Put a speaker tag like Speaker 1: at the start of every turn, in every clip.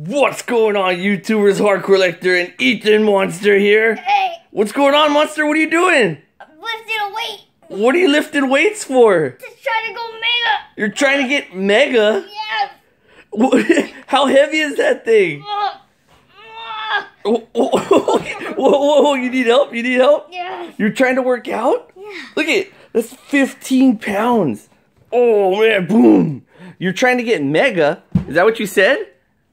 Speaker 1: What's going on, YouTubers? Hardcore Collector and Ethan Monster here.
Speaker 2: Hey,
Speaker 1: What's going on, Monster? What are you doing?
Speaker 2: I'm lifting a weight.
Speaker 1: What are you lifting weights for?
Speaker 2: Just trying to go mega.
Speaker 1: You're trying to get mega?
Speaker 2: Yes.
Speaker 1: How heavy is that thing?
Speaker 2: Uh, uh,
Speaker 1: Whoa, whoa, whoa, whoa, you need help? You need help?
Speaker 2: yes.
Speaker 1: You're trying to work out?
Speaker 2: Yeah.
Speaker 1: Look at that's 15 pounds. Oh man, boom. You're trying to get mega. Is that what you said?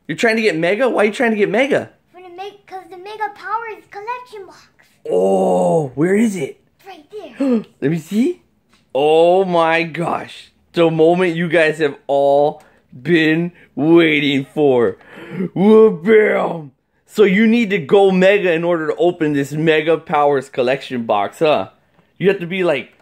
Speaker 1: You're trying to get mega? Why are you trying to get mega?
Speaker 2: For the make, cause the Mega Powers collection box.
Speaker 1: Oh, where is it?
Speaker 2: Right there.
Speaker 1: Let me see. Oh my gosh. The moment you guys have all been waiting for. Whoa, bam. So you need to go mega in order to open this Mega Powers collection box, huh? You have to be like,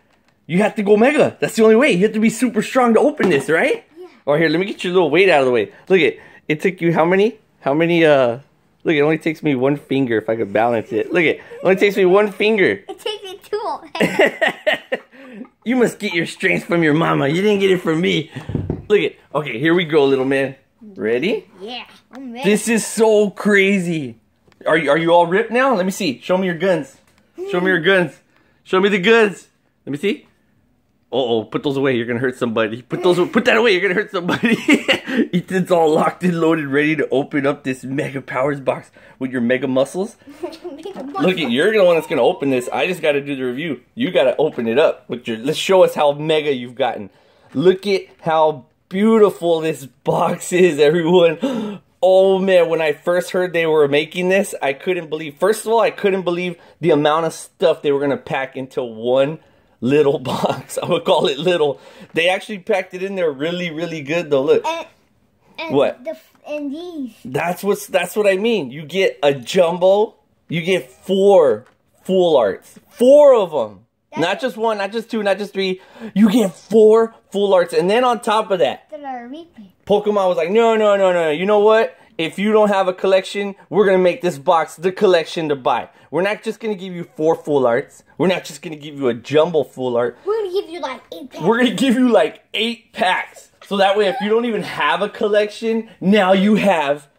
Speaker 1: you have to go mega. That's the only way. You have to be super strong to open this, right?
Speaker 2: Yeah.
Speaker 1: Or here, let me get your little weight out of the way. Look it. It took you how many? How many, uh, look, it only takes me one finger if I could balance it. Look it. Only takes me one finger.
Speaker 2: It takes me two.
Speaker 1: you must get your strength from your mama. You didn't get it from me. Look it. Okay, here we go, little man. Ready?
Speaker 2: yeah. I'm ready.
Speaker 1: This is so crazy. Are you are you all ripped now? Let me see. Show me your guns. Show me your guns. Show me the guns. Let me see. Oh, put those away. You're gonna hurt somebody. Put those. Put that away. You're gonna hurt somebody. Ethan's all locked and loaded, ready to open up this Mega Powers box with your Mega Muscles. Look at you're the one that's gonna open this. I just gotta do the review. You gotta open it up with your. Let's show us how mega you've gotten. Look at how beautiful this box is, everyone. Oh man, when I first heard they were making this, I couldn't believe. First of all, I couldn't believe the amount of stuff they were gonna pack into one little box. I would call it little. They actually packed it in there really, really good though. Look.
Speaker 2: and, and
Speaker 1: What?
Speaker 2: The, and these.
Speaker 1: That's what's that's what I mean. You get a jumbo. You get four full arts. Four of them. Not just one, not just two, not just three. You get four full arts, and then on top of that,
Speaker 2: That.
Speaker 1: Pokemon was like, no, no, no, no. You know what? If you don't have a collection, we're gonna make this box the collection to buy. We're not just gonna give you four full arts. We're not just gonna give you a jumble full art.
Speaker 2: We're gonna give you like eight packs.
Speaker 1: We're gonna give you like eight packs. So that way, if you don't even have a collection, now you have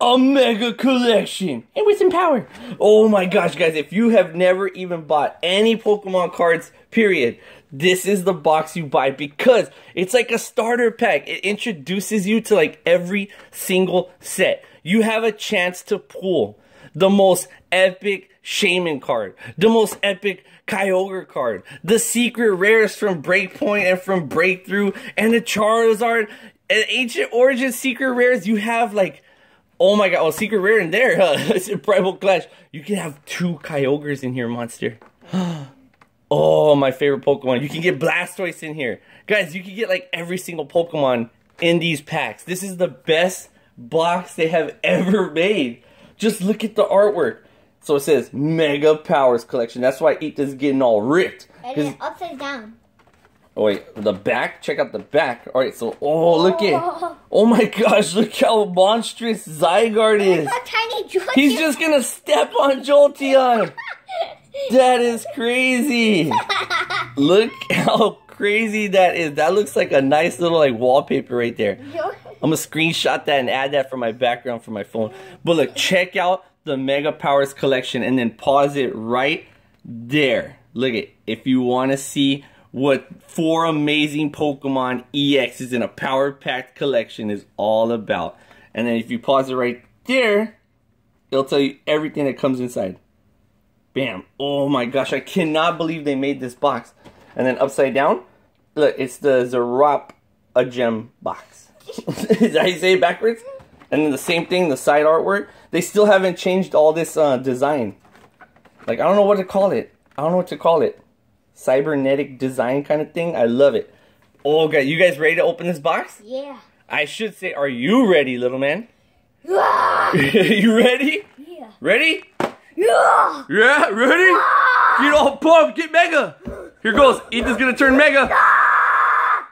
Speaker 1: a mega collection. And with some power. Oh my gosh, guys, if you have never even bought any Pokemon cards, period, this is the box you buy because it's like a starter pack. It introduces you to like every single set. You have a chance to pull the most epic Shaymin card, the most epic Kyogre card, the secret rares from Breakpoint and from Breakthrough, and the Charizard and Ancient Origin secret rares. You have like, oh my god, oh, secret rare in there, huh? it's a Primal Clash. You can have two Kyogres in here, monster. Oh, my favorite Pokemon. You can get Blastoise in here. Guys, you can get like every single Pokemon in these packs. This is the best box they have ever made. Just look at the artwork. So it says Mega Powers Collection. That's why Ethan's getting all ripped.
Speaker 2: And it's upside down.
Speaker 1: Oh wait, the back? Check out the back. Alright, so, oh, look at,
Speaker 2: Oh.
Speaker 1: oh my gosh, look how monstrous Zygarde is. He's just gonna step on Jolteon. That is crazy. Look how crazy that is. That looks like a nice little like wallpaper right there. I'm gonna screenshot that and add that for my background for my phone. But look, check out the Mega Powers collection and then pause it right there. Look at if you want to see what four amazing Pokemon EXs in a power packed collection is all about. And then if you pause it right there, it'll tell you everything that comes inside. Bam. Oh my gosh, I cannot believe they made this box. And then upside down, look, it's the Zerop a gem box. How you say it backwards? And then the same thing, the side artwork. They still haven't changed all this uh, design. Like, I don't know what to call it. I don't know what to call it. Cybernetic design kind of thing. I love it. Oh, God, you guys ready to open this box?
Speaker 2: Yeah.
Speaker 1: I should say, are you ready, little man?
Speaker 2: Ah!
Speaker 1: you ready?
Speaker 2: Yeah.
Speaker 1: Ready?
Speaker 2: Yeah.
Speaker 1: Yeah, ready? Get all pumped, get mega. Here goes. Ethan's gonna turn mega.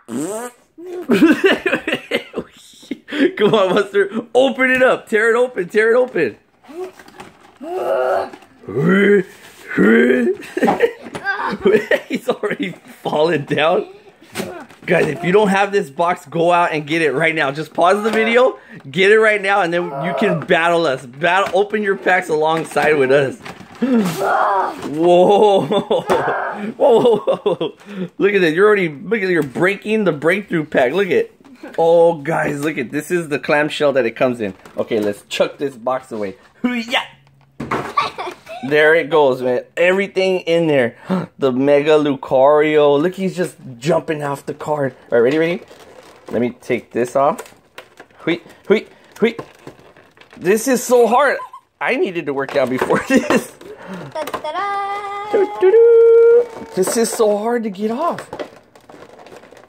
Speaker 1: Come on, Mustard. Open it up. Tear it open. Tear it open. He's already fallen down. Guys, if you don't have this box, go out and get it right now. Just pause the video, get it right now, and then you can battle us. Battle, open your packs alongside with us. Whoa. Whoa. Look at this. You're already, look at, you're breaking the breakthrough pack. Look at Oh, guys, look at this. is the clamshell that it comes in. Okay, let's chuck this box away. Yeah. There it goes, man. Everything in there. The Mega Lucario. Look, he's just jumping off the card. All right, ready, ready? Let me take this off. Wait, wait, wait. This is so hard. I needed to work out before this.
Speaker 2: Da, da, da.
Speaker 1: Doo, doo, doo. This is so hard to get off.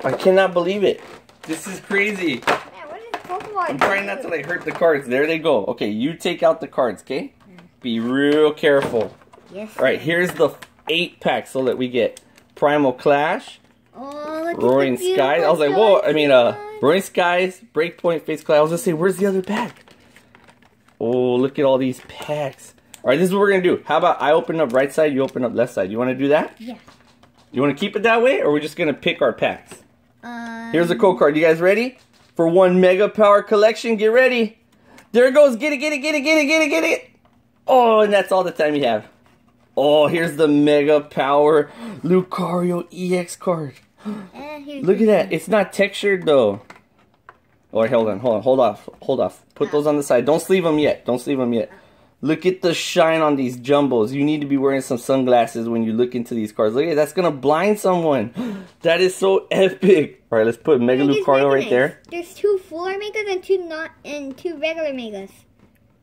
Speaker 1: I cannot believe it. This is crazy.
Speaker 2: Man, what is Pokemon?
Speaker 1: I'm trying not to like hurt the cards. There they go. Okay, you take out the cards, okay? Be real careful.
Speaker 2: Yes.
Speaker 1: All right, here's the eight pack so that we get Primal Clash,
Speaker 2: Oh, look at
Speaker 1: Roaring Skies. I was like, whoa, I mean, uh. Roaring Skies, Breakpoint, Face Clash. I was gonna say, where's the other pack? Oh, look at all these packs. All right, this is what we're gonna do. How about I open up right side, you open up left side. You want to do that?
Speaker 2: Yeah.
Speaker 1: You want to keep it that way, or we're just gonna pick our packs?
Speaker 2: Um,
Speaker 1: Here's a code card. You guys ready for one Mega Power collection? Get ready. There it goes. Get it, get it, get it, get it, get it, get it. Oh, and that's all the time you have. Oh, here's the Mega Power Lucario EX card. Look at that. It's not textured though. Oh, wait, hold on, hold on, hold off, hold off. Put those on the side. Don't sleeve them yet. Don't sleeve them yet. Look at the shine on these jumbos. You need to be wearing some sunglasses when you look into these cards. Look at that's gonna blind someone. That is so epic. All right, let's put Mega Lucario right there.
Speaker 2: There's two floor megas and two not and two regular megas.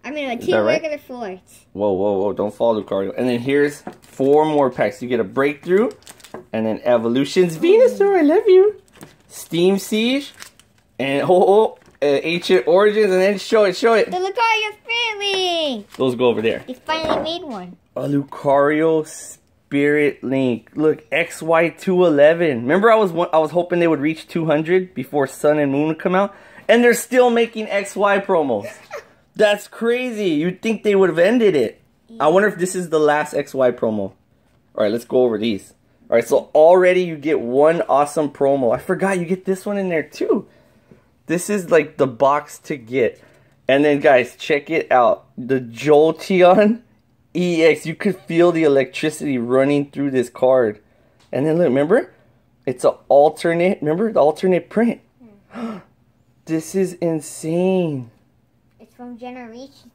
Speaker 2: I mean, uh, two
Speaker 1: right?
Speaker 2: regular floors.
Speaker 1: Whoa, whoa, whoa! Don't fall, Lucario. And then here's four more packs. You get a breakthrough, and then evolutions. Venusaur, I love you. Steam Siege, and oh, oh uh, ancient origins, and then show it, show it.
Speaker 2: The Lucario Spirit Link!
Speaker 1: Those go over there.
Speaker 2: They finally made one.
Speaker 1: A Lucario Spirit Link. Look, XY211. Remember, I was I was hoping they would reach 200 before Sun and Moon would come out, and they're still making XY promos. That's crazy. You'd think they would have ended it. I wonder if this is the last XY promo. All right, let's go over these. All right, so already you get one awesome promo. I forgot you get this one in there too. This is like the box to get. And then guys, check it out. The Jolteon EX. You could feel the electricity running through this card. And then look, remember? It's an alternate, remember the alternate print. this is insane.
Speaker 2: From Generations.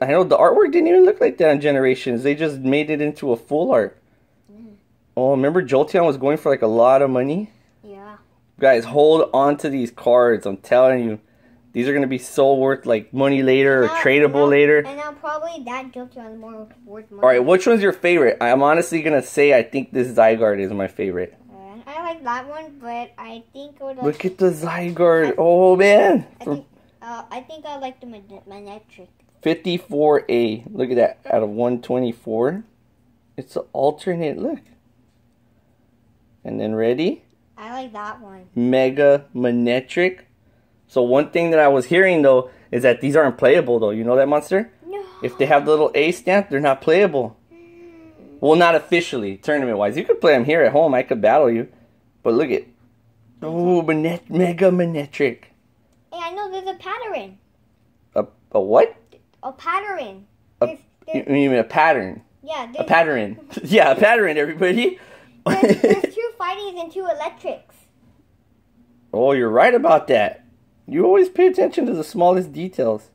Speaker 1: I know the artwork didn't even look like that in Generations. They just made it into a full art. Oh, remember Jolteon was going for like a lot of money?
Speaker 2: Yeah.
Speaker 1: Guys, hold on to these cards. I'm telling you. These are going to be so worth like money later or
Speaker 2: Now-
Speaker 1: tradable
Speaker 2: now-
Speaker 1: later.
Speaker 2: And now probably that Jolteon is more worth money.
Speaker 1: All right, which one's your favorite? I'm honestly going to say I think this Zygarde is my favorite.
Speaker 2: I like that one, but I think I would.
Speaker 1: Look at the Zygarde. Oh, man.
Speaker 2: I think, uh, I think I like the Manectric.
Speaker 1: 54A. Look at that. Out of 124. It's an alternate. Look. And then ready?
Speaker 2: I like that one.
Speaker 1: Mega Manectric. So one thing that I was hearing though is that these aren't playable though. You know that monster?
Speaker 2: No.
Speaker 1: If they have the little A stamp, they're not playable. Well, not officially, tournament wise. You could play them here at home. I could battle you. But look at. Oh, Manet- Mega Manectric.
Speaker 2: Hey, I know there's a pattern.
Speaker 1: A, a what?
Speaker 2: A pattern.
Speaker 1: A-
Speaker 2: There's, there's,
Speaker 1: you mean a pattern?
Speaker 2: yeah,
Speaker 1: A pattern. yeah, a pattern, everybody.
Speaker 2: there's, there's two fighties and two electrics.
Speaker 1: oh, you're right about that. You always pay attention to the smallest details.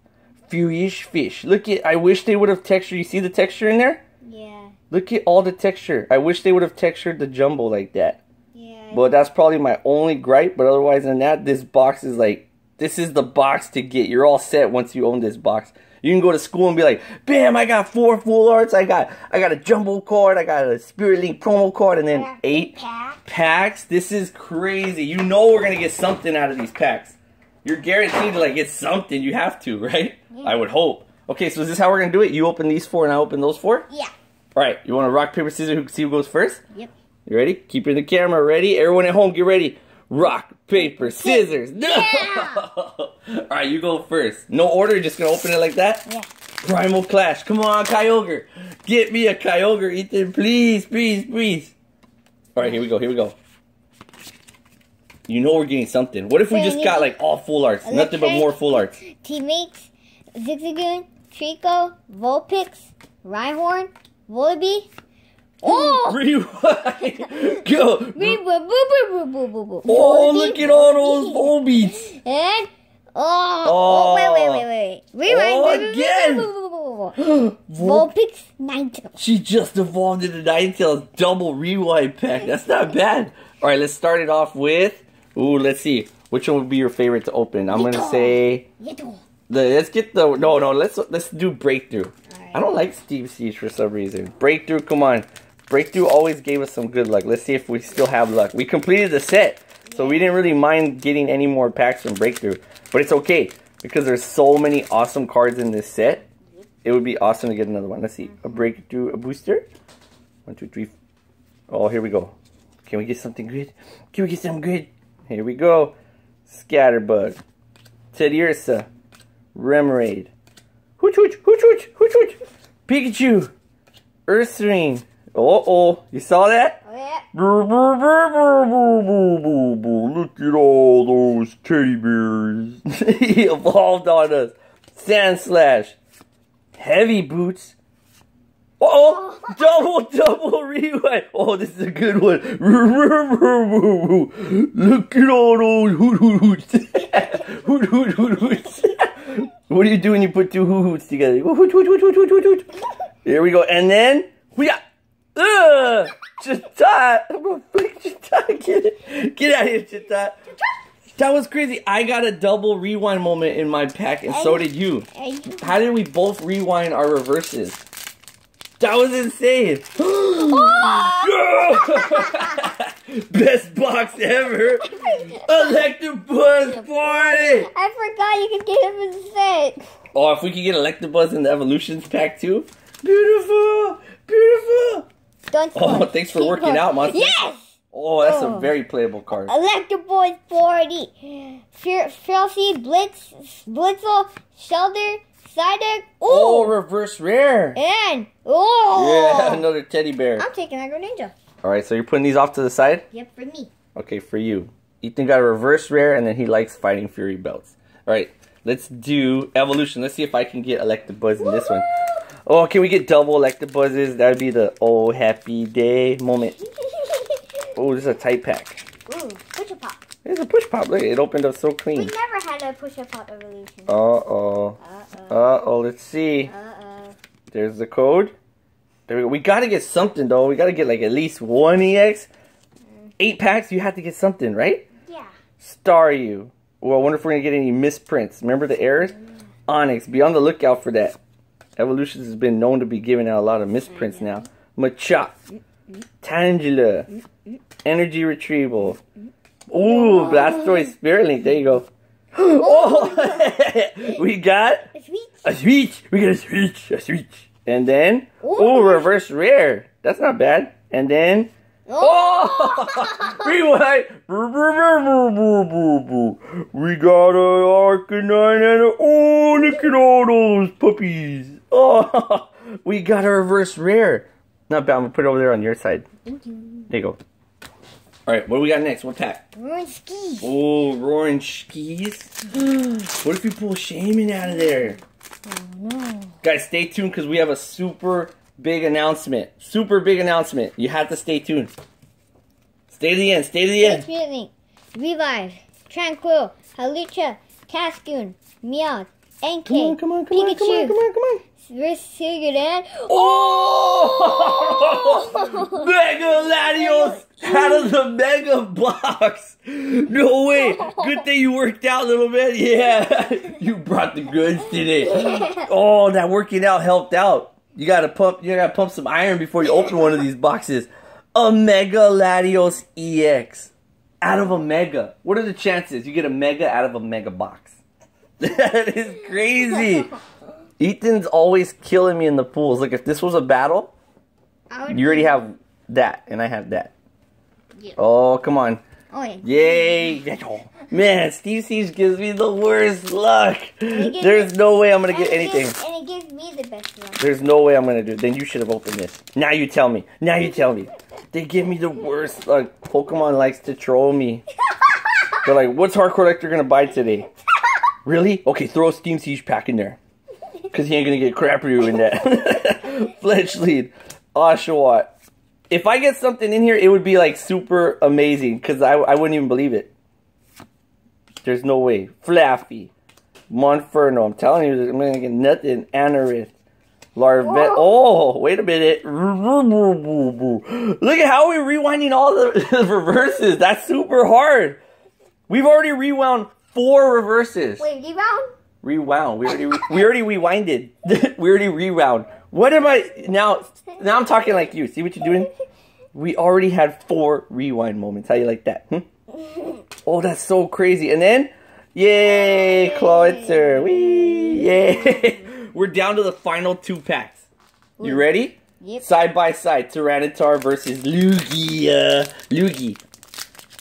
Speaker 1: Fewish fish. Look at. I wish they would have textured. You see the texture in there?
Speaker 2: Yeah,
Speaker 1: Look at all the texture. I wish they would have textured the jumbo like that.
Speaker 2: yeah.
Speaker 1: But that's probably my only gripe. But otherwise than that, this box is like this is the box to get. You're all set once you own this box. You can go to school and be like, "Bam! I got four full arts. I got I got a jumbo card. I got a Spirit Link promo card, and then eight
Speaker 2: pack.
Speaker 1: packs. This is crazy. You know we're gonna get something out of these packs. You're guaranteed to like get something. You have to, right?
Speaker 2: Yeah.
Speaker 1: I would hope. Okay, so is this how we're gonna do it? You open these four, and I open those four.
Speaker 2: Yeah.
Speaker 1: All right. You want to rock paper scissors? Who see who goes first?
Speaker 2: Yep.
Speaker 1: You ready? Keep in the camera. Ready? Everyone at home, get ready. Rock, paper, scissors. No!
Speaker 2: Yeah.
Speaker 1: All right, you go first. No order. Just gonna open it like that.
Speaker 2: Yeah.
Speaker 1: Primal Clash. Come on, Kyogre. Get me a Kyogre, Ethan. Please, please, please. All right, here we go. Here we go. you know we're getting something. What if we just got like all full arts? Nothing but more full arts.
Speaker 2: Teammates, Zigzagoon, Treecko, Vulpix, Rhyhorn, Volibee. Oh!
Speaker 1: Rewind. Go.
Speaker 2: Boo.
Speaker 1: Oh, look at all those full beats.
Speaker 2: And oh,
Speaker 1: Oh.
Speaker 2: oh, wait, wait, wait, wait. Rewind.
Speaker 1: Oh, again.
Speaker 2: Vulpix, Ninetales.
Speaker 1: She just evolved into Ninetales double rewind pack. That's not bad. All right, let's start it off with. Ooh, let's see. Which one would be your favorite to open? I'm gonna say. The, let's get the no no. Let's let's do breakthrough. I don't like Steam Siege for some reason. Breakthrough, come on. Breakthrough always gave us some good luck. Let's see if we still have luck. We completed the set, so we didn't really mind getting any more packs from Breakthrough. But it's okay because there's so many awesome cards in this set. It would be awesome to get another one. Let's see. A mm-hmm. Breakthrough, a booster. One, two, three. Oh, here we go. Can we get something good? Can we get something good? Here we go. Scatterbug. Teddiursa. Remoraid. Hooch hooch, hooch hooch, hooch hooch. Pikachu. Ursaring. Uh oh, you saw that?
Speaker 2: Oh, yeah.
Speaker 1: Look at all those teddy bears. he evolved on us. Sandslash. Heavy Boots. Oh, double, double rewind. Oh, this is a good one. Look at all those hoot hoot hoots. hoot hoot hoot hoots. what do you do when you put two hoot hoots together? Hoot hoot hoot hoot hoot hoot hoot. Here we go. And then we got Ugh! Chita! I'm gonna flick Chita. Get it. Get out of here, Chita. That was crazy. I got a double rewind moment in my pack, and so did you. How did we both rewind our reverses? That was insane. Best box ever. Electabuzz party.
Speaker 2: I forgot you could get him in set.
Speaker 1: Oh, if we could get Electabuzz in the Evolutions pack too. Beautiful. Beautiful.
Speaker 2: Don't
Speaker 1: Oh, thanks for
Speaker 2: Keep
Speaker 1: working
Speaker 2: going.
Speaker 1: out, Monster.
Speaker 2: Yes!
Speaker 1: Oh, that's a
Speaker 2: Oh.
Speaker 1: very playable card.
Speaker 2: Electaboys 40. Fear, Felcy, Blitz, Blitzle, Shelter, Psyduck.
Speaker 1: Oh,
Speaker 2: Oh!
Speaker 1: reverse rare.
Speaker 2: and, oh!
Speaker 1: Yeah, another teddy bear.
Speaker 2: I'm taking Agro Ninja.
Speaker 1: All right, so you're putting these off to the side?
Speaker 2: Yep, for me.
Speaker 1: Okay, for you. Ethan got a reverse rare, and then he likes fighting Fury belts. All right, let's do evolution. Let's see if I can get Electabuzz in this one. Oh, can we get double Electabuzzes? That'd be the oh happy day moment. Oh, this is a tight pack.
Speaker 2: Ooh, push a pop.
Speaker 1: It's a push pop. Look, it opened up so clean.
Speaker 2: We never had a push a pop evolution.
Speaker 1: Uh oh.
Speaker 2: Uh-oh.
Speaker 1: Uh oh. Let's see.
Speaker 2: Uh-oh.
Speaker 1: There's the code. There we go. We gotta get something though. We gotta get like at least one EX. Eight packs. You have to get something, right?
Speaker 2: Yeah.
Speaker 1: Staryu. Well, I wonder if we're gonna get any misprints. Remember the errors? Onix. Be on the lookout for that. Evolutions has been known to be giving out a lot of misprints now. Machop. Tangela. Energy retrieval. Ooh, Blastoise Spirit Link. There you go. Oh, we got
Speaker 2: It's sweet.
Speaker 1: a switch. We got a switch. A switch. And then,
Speaker 2: Ooh.
Speaker 1: oh, reverse rare. That's not bad. And then, oh, rewind. We got a Arcanine and a, oh, look at all those puppies. Oh, we got a reverse rare. Not bad. I'm gonna put it over there on your side.
Speaker 2: Thank you.
Speaker 1: There you go. All right, what do we got next? What pack?
Speaker 2: Ruin skis.
Speaker 1: Oh, roaring skis. what if we pull Shaymin out of there?
Speaker 2: Oh, no.
Speaker 1: Guys, stay tuned because we have a super big announcement. Super big announcement. You have to stay tuned. Stay to the end. Stay to the end.
Speaker 2: Revive. Tranquill. Hawlucha. Cascoon. Meowth. NK.
Speaker 1: Come on, come on, come on, come on, come on, come on.
Speaker 2: Sigurd and
Speaker 1: Oh! Mega Latios out of the Mega Box. No way. Good thing you worked out, little man. Yeah. You brought the goods today. Oh, that working out helped out. You gotta pump you gotta pump some iron before you open one of these boxes. A Mega Latios EX. Out of a Mega. What are the chances you get a Mega out of a Mega box? That is crazy. Ethan's always killing me in the pools. Like if this was a battle, you already have that, and I have that.
Speaker 2: Yeah.
Speaker 1: Oh, come on.
Speaker 2: Oh, yeah.
Speaker 1: Yay. Man, Steam Siege gives me the worst luck. There's no way I'm going to get anything.
Speaker 2: and it gives me the best one.
Speaker 1: There's no way I'm going to do it. Then you should have opened this. Now you tell me. Now you tell me. They give me the worst luck. Pokemon likes to troll me. They're like, what's Hard Collector gonna buy today? Really? Okay, throw a Steam Siege pack in there. Cause he ain't gonna get crappier in that. Fletch lead. Oshawott. If I get something in here, it would be like super amazing. Cause I, I wouldn't even believe it. There's no way. Flaaffy. Monferno. I'm telling you, I'm gonna get nothing. Anorith. Larvet. Oh, wait a minute. Look at how we're rewinding all the reverses. That's super hard. We've already rewound four reverses.
Speaker 2: Wait, rebound?
Speaker 1: Rewound. We already we already rewinded. we already rewound. What am I now? Now I'm talking like you. See what you're doing? We already had four rewind moments. How you like that? Hmm? Oh, that's so crazy. And then, yay, Clawitzer. Wee, yay. We're down to the final two packs. You ready?
Speaker 2: Yep.
Speaker 1: Side by side, Tyranitar versus Lugia. Luigi.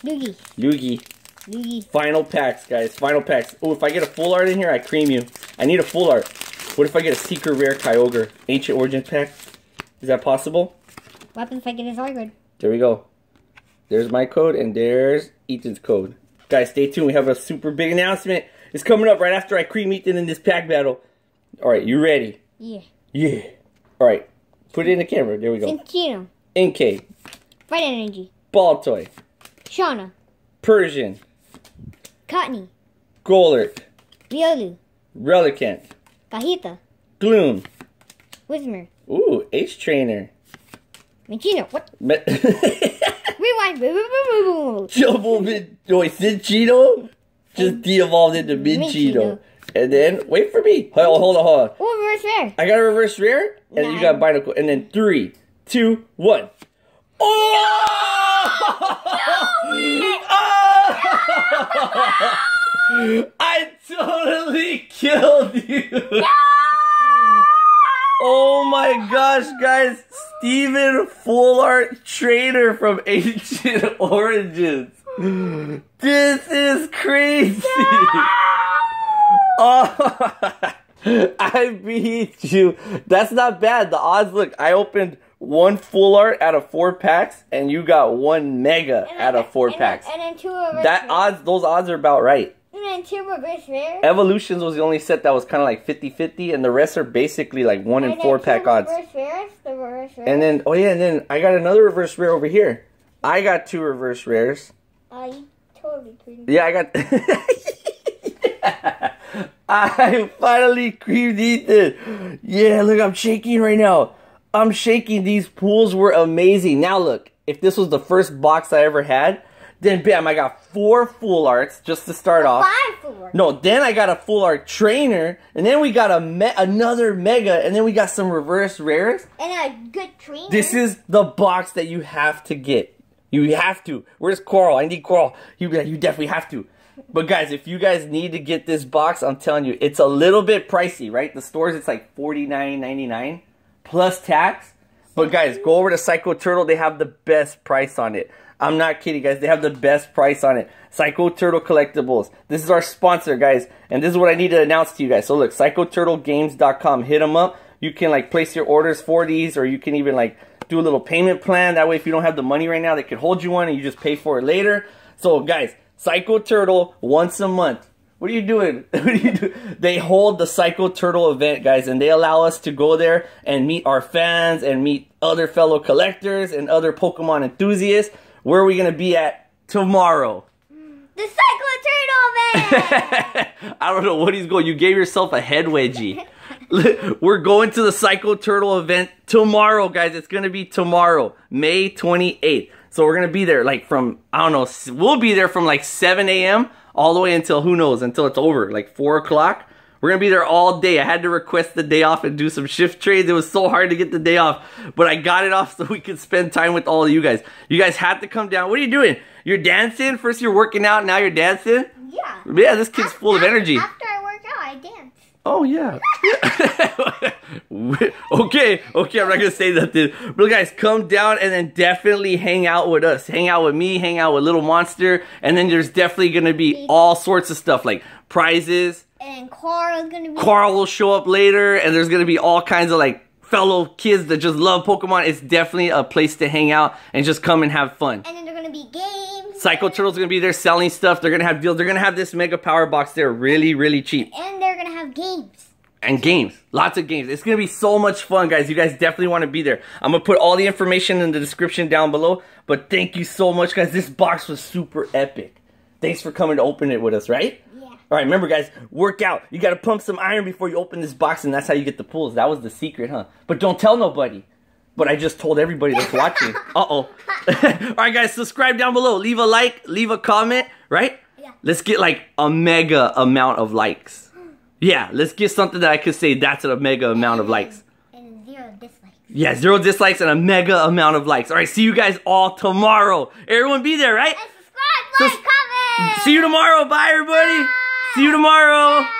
Speaker 2: Loogie.
Speaker 1: Luigi. Final packs, guys. Final packs. Oh, if I get a full art in here, I cream you. I need a full art. What if I get a secret rare Kyogre Ancient Origins pack? Is that possible?
Speaker 2: Weapons if I get his good.
Speaker 1: There we go. There's my code, and there's Ethan's code. Guys, stay tuned. We have a super big announcement. It's coming up right after I cream Ethan in this pack battle. All right, you ready?
Speaker 2: Yeah.
Speaker 1: Yeah. All right, put it in the camera. There we go.
Speaker 2: Centino.
Speaker 1: NK,
Speaker 2: Fight Energy.
Speaker 1: Baltoy.
Speaker 2: Shauna.
Speaker 1: Persian,
Speaker 2: Cottonee.
Speaker 1: Golett,
Speaker 2: Riolu.
Speaker 1: Relicanth,
Speaker 2: Cajita.
Speaker 1: Gloom.
Speaker 2: Whismur.
Speaker 1: Ooh, Ace Trainer.
Speaker 2: Minccino. What?
Speaker 1: Me-
Speaker 2: Rewind.
Speaker 1: Double Min- wait, Cinccino? Just um, de-evolved into Minccino.
Speaker 2: Minccino.
Speaker 1: And then, wait for me. Hold on, hold on, hold on.
Speaker 2: Oh, reverse rare.
Speaker 1: I got a reverse rare, and you got
Speaker 2: Nine.
Speaker 1: Binacle. And then three, two, one. Oh! I totally killed you. Oh my gosh, guys. Steven Full Art Trainer from Ancient Origins. This is crazy. Oh, I beat you. That's not bad. The odds look, I opened one full art out of four packs, and you got one mega
Speaker 2: And
Speaker 1: out of four
Speaker 2: and
Speaker 1: packs.
Speaker 2: And then two reverse
Speaker 1: That odds, those odds are about right.
Speaker 2: And then two reverse rare.
Speaker 1: Evolutions was the only set that was kind of like 50-50, and the rest are basically like one and four pack odds.
Speaker 2: Rares. The reverse rare.
Speaker 1: And then, oh yeah, and then I got another reverse rare over here. I got two reverse rares.
Speaker 2: Uh, you totally creamed.
Speaker 1: Yeah, I got. I finally creamed Ethan. Yeah, look, I'm shaking right now. I'm shaking. These pools were amazing. Now look, if this was the first box I ever had, then bam, I got four full arts just to start off.
Speaker 2: Five four.
Speaker 1: No, then I got a full art trainer, and then we got a me- another mega, and then we got some reverse rares.
Speaker 2: And a good trainer.
Speaker 1: This is the box that you have to get. You have to. Where's Coral? I need Coral. Like, you definitely have to. But guys, if you guys need to get this box, I'm telling you, it's a little bit pricey, right? The stores it's like $49.99 plus tax. But guys, go over to Psycho Turtle. They have the best price on it. I'm not kidding, guys. They have the best price on it. Psycho Turtle Collectibles. This is our sponsor, guys. And this is what I need to announce to you guys. So look, PsychoTurtleGames.com. Hit them up. You can like place your orders for these, or you can even like do a little payment plan. That way, if you don't have the money right now, they can hold you one and you just pay for it later. So guys, Psycho Turtle once a month. What are you doing? What are you doing? They hold the Psycho Turtle event, guys, and they allow us to go there and meet our fans and meet other fellow collectors and other Pokemon enthusiasts. Where are we gonna be at tomorrow?
Speaker 2: The Cyclo Turtle event!
Speaker 1: I don't know what he's going. You gave yourself a head wedgie. We're going to the Psycho Turtle event tomorrow, guys. It's gonna be tomorrow, May 28th. So we're gonna be there like from I don't know. We'll be there from like 7 a.m. all the way until who knows until it's over, like four o'clock. We're gonna be there all day. I had to request the day off and do some shift trades. It was so hard to get the day off, but I got it off so we could spend time with all of you guys. You guys had to come down. What are you doing? You're dancing. First you're working out, now you're dancing.
Speaker 2: yeah.
Speaker 1: Yeah, this kid's full of energy.
Speaker 2: After I work out, I dance.
Speaker 1: Oh yeah. okay, okay, I'm not gonna say nothing. But guys, come down and then definitely hang out with us. Hang out with me, hang out with Little Monster, and then there's definitely gonna be all sorts of stuff like prizes.
Speaker 2: And Carl's gonna be.
Speaker 1: Carl will show up later, and there's gonna be all kinds of like fellow kids that just love Pokemon. It's definitely a place to hang out and just come and have fun.
Speaker 2: and then they're gonna be games.
Speaker 1: Psycho Turtle's gonna be there selling stuff. They're gonna have deals. They're gonna have this mega power box there, really, really cheap.
Speaker 2: And they're gonna have games.
Speaker 1: and games. Lots of games. It's going to be so much fun, guys. You guys definitely want to be there. I'm to put all the information in the description down below. But thank you so much, guys. This box was super epic. Thanks for coming to open it with us, right?
Speaker 2: Yeah.
Speaker 1: All right, remember, guys, work out. You got to pump some iron before you open this box, and that's how you get the pulls. That was the secret, huh? But don't tell nobody. But I just told everybody that's watching. Uh-oh. all right, guys, subscribe down below. Leave a like, leave a comment, right?
Speaker 2: Yeah.
Speaker 1: Let's get like a mega amount of likes. Yeah, let's get something that I could say that's a mega amount of likes.
Speaker 2: And zero dislikes.
Speaker 1: Yeah, zero dislikes and a mega amount of likes. All right, see you guys all tomorrow. Everyone be there, right?
Speaker 2: And subscribe, like, comment.
Speaker 1: See you tomorrow. Bye, everybody. See you tomorrow.
Speaker 2: Bye.